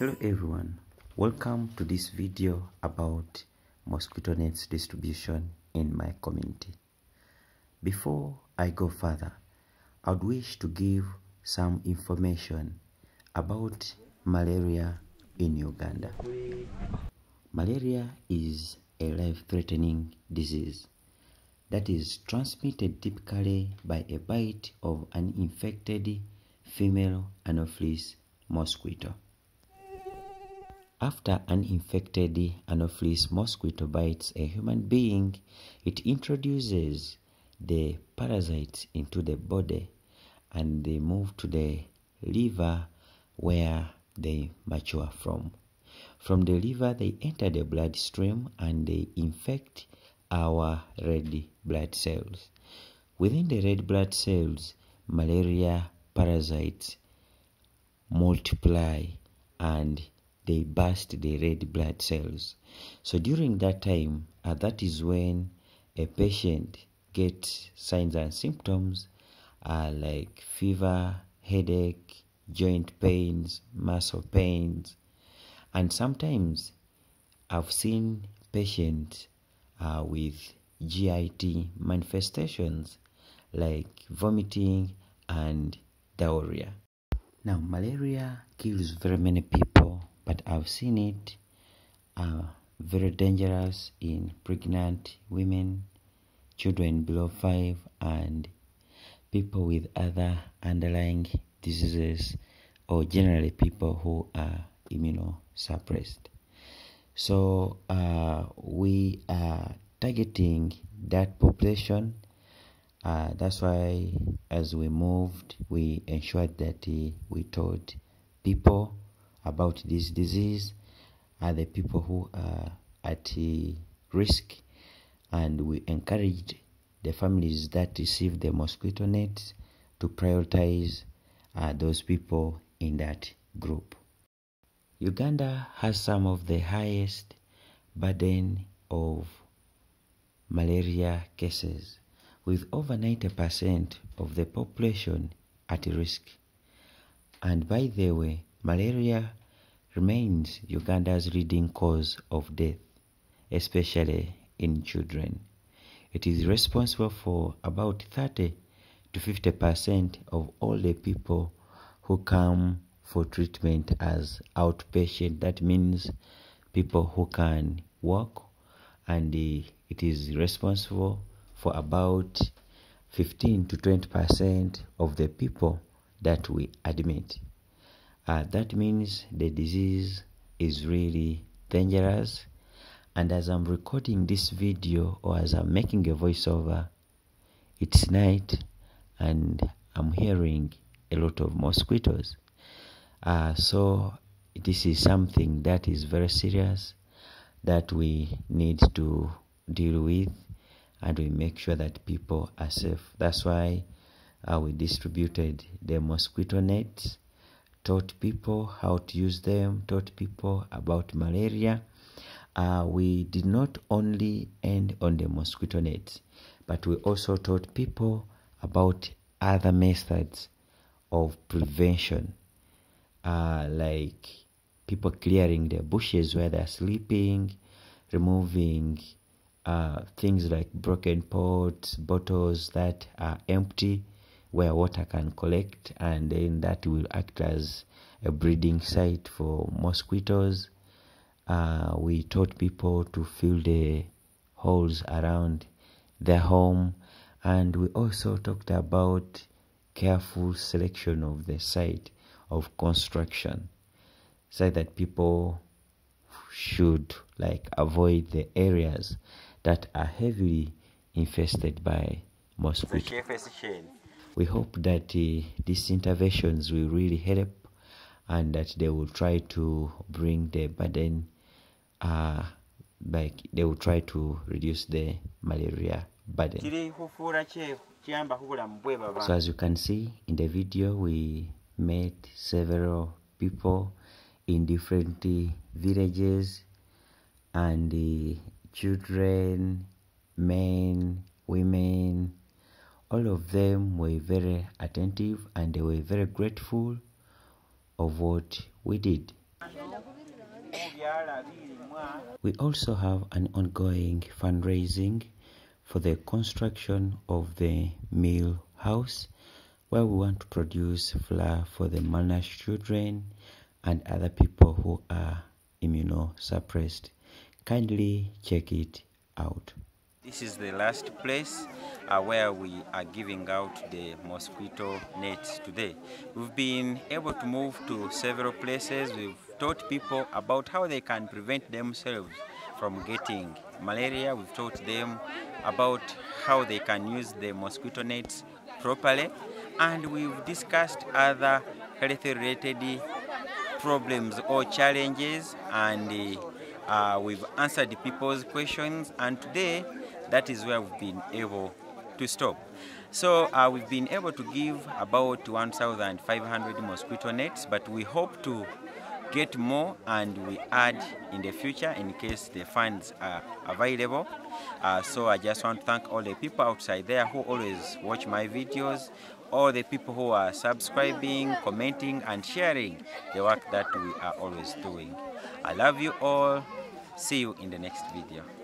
Hello everyone, welcome to this video about mosquito nets distribution in my community. Before I go further, I would wish to give some information about malaria in Uganda. Malaria is a life-threatening disease that is transmitted typically by a bite of an infected female Anopheles mosquito. After an infected Anopheles mosquito bites a human being, it introduces the parasites into the body and they move to the liver where they mature from. From the liver, they enter the bloodstream and they infect our red blood cells. Within the red blood cells, malaria parasites multiply and they burst the red blood cells. So during that time, uh, that is when a patient gets signs and symptoms uh, like fever, headache, joint pains, muscle pains, and sometimes I've seen patients uh, with GIT manifestations like vomiting and diarrhea. Now, malaria kills very many people, but I've seen it uh, very dangerous in pregnant women, children below five, and people with other underlying diseases, or generally people who are immunosuppressed. So uh, we are targeting that population. Uh, that's why, as we moved, we ensured that uh, we told people about this disease, are the people who are at risk, and we encouraged the families that receive the mosquito nets to prioritize uh, those people in that group. Uganda has some of the highest burden of malaria cases, with over 90% of the population at risk. And by the way, malaria remains Uganda's leading cause of death, especially in children. It is responsible for about 30 to 50% of all the people who come for treatment as outpatient. That means people who can walk, and it is responsible for about 15 to 20 percent of the people that we admit. Uh, that means the disease is really dangerous. And as I'm recording this video or as I'm making a voiceover, it's night and I'm hearing a lot of mosquitoes. Uh, so this is something that is very serious that we need to deal with and we make sure that people are safe. That's why uh, we distributed the mosquito nets, taught people how to use them, taught people about malaria. Uh, we did not only end on the mosquito nets, but we also taught people about other methods of prevention uh, like people clearing their bushes where they're sleeping, removing uh, things like broken pots, bottles that are empty where water can collect, and then that will act as a breeding site for mosquitoes. Uh, we taught people to fill the holes around their home, and we also talked about careful selection of the site of construction so that people should like avoid the areas that are heavily infested by mosquitoes. We hope that uh, these interventions will really help and that they will try to bring the burden, uh, like they will try to reduce the malaria burden. So as you can see in the video, we met several people in different uh, villages and uh, children, men, women, all of them were very attentive and they were very grateful of what we did. We also have an ongoing fundraising for the construction of the meal house where we want to produce flour for the malnourished children and other people who are immunosuppressed. Kindly check it out. This is the last place uh, where we are giving out the mosquito nets today. We've been able to move to several places. We've taught people about how they can prevent themselves from getting malaria. We've taught them about how they can use the mosquito nets properly. And we've discussed other health related problems or challenges and uh, we've answered people's questions and today that is where we've been able to stop. So uh, we've been able to give about 1,500 mosquito nets, but we hope to get more and we add in the future in case the funds are available. Uh, so I just want to thank all the people outside there who always watch my videos, all the people who are subscribing, commenting and sharing the work that we are always doing. I love you all. See you in the next video.